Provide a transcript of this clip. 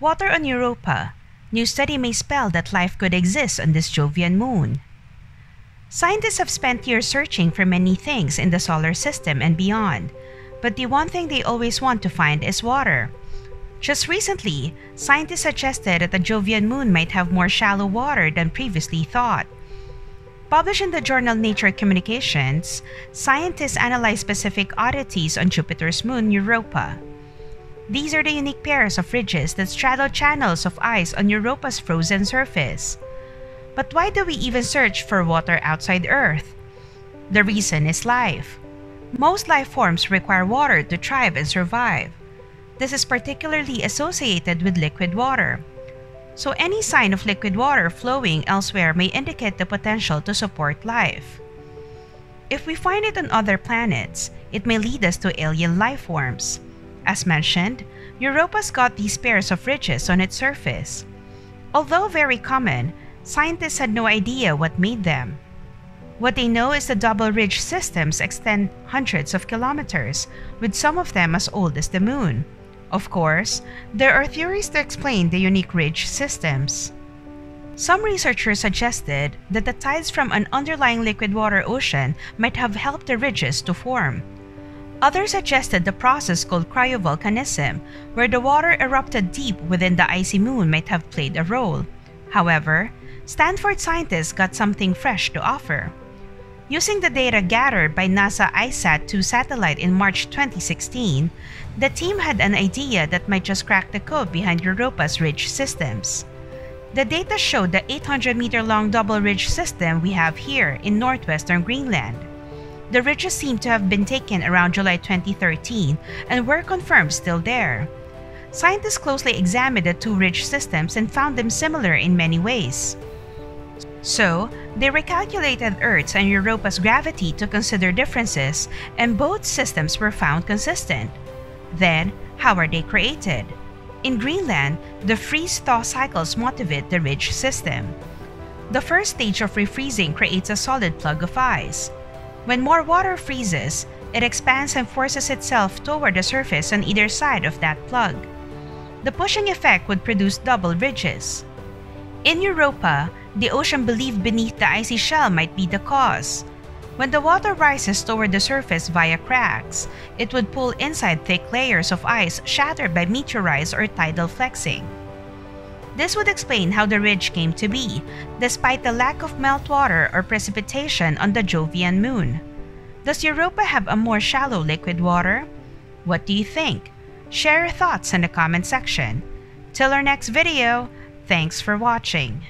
Water on Europa. New study may spell that life could exist on this Jovian moon. Scientists have spent years searching for many things in the solar system and beyond, but the one thing they always want to find is water. Just recently, scientists suggested that the Jovian moon might have more shallow water than previously thought. Published in the journal Nature Communications, scientists analyzed specific oddities on Jupiter's moon, Europa. These are the unique pairs of ridges that straddle channels of ice on Europa's frozen surface. But why do we even search for water outside Earth? The reason is life. Most life forms require water to thrive and survive. This is particularly associated with liquid water, so any sign of liquid water flowing elsewhere may indicate the potential to support life. If we find it on other planets, it may lead us to alien life forms. As mentioned, Europa's got these pairs of ridges on its surface. Although very common, scientists had no idea what made them. What they know is the double ridge systems extend hundreds of kilometers, with some of them as old as the moon. Of course, there are theories to explain the unique ridge systems. Some researchers suggested that the tides from an underlying liquid water ocean might have helped the ridges to form. Others suggested the process called cryovolcanism, where the water erupted deep within the icy moon might have played a role. However, Stanford scientists got something fresh to offer. Using the data gathered by NASA ICESat-2 satellite in March 2016, the team had an idea that might just crack the code behind Europa's ridge systems. The data showed the 800 meter long double ridge system we have here in northwestern Greenland. The ridges seem to have been taken around July 2013 and were confirmed still there. Scientists closely examined the two ridge systems and found them similar in many ways. So, they recalculated Earth's and Europa's gravity to consider differences, and both systems were found consistent. Then, how are they created? In Greenland, the freeze-thaw cycles motivate the ridge system. The first stage of refreezing creates a solid plug of ice. When more water freezes, it expands and forces itself toward the surface on either side of that plug. The pushing effect would produce double ridges. In Europa, the ocean believed beneath the icy shell might be the cause. When the water rises toward the surface via cracks, it would pull inside thick layers of ice shattered by meteorites or tidal flexing. This would explain how the ridge came to be, despite the lack of meltwater or precipitation on the Jovian moon. Does Europa have a more shallow liquid water? What do you think? Share your thoughts in the comment section. Till our next video, thanks for watching.